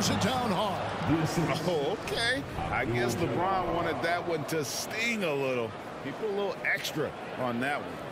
throws it down hard. Okay. I guess LeBron wanted that one to sting a little. He put a little extra on that one.